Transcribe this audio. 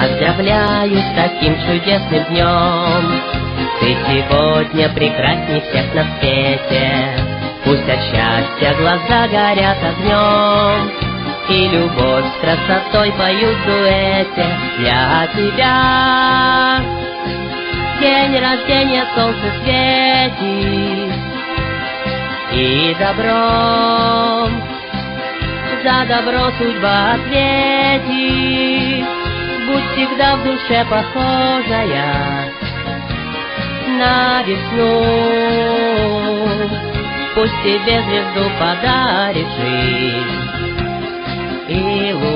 Поздравляю с таким чудесным днем Ты сегодня прекрасней всех на свете. Пусть от счастья глаза горят огнем И любовь с красотой поют в дуэте Для тебя. День рождения солнце светит. И добром. За добро судьба ответит всегда в душе похожая на весну Пусть тебе звезду подарит жизнь и луна.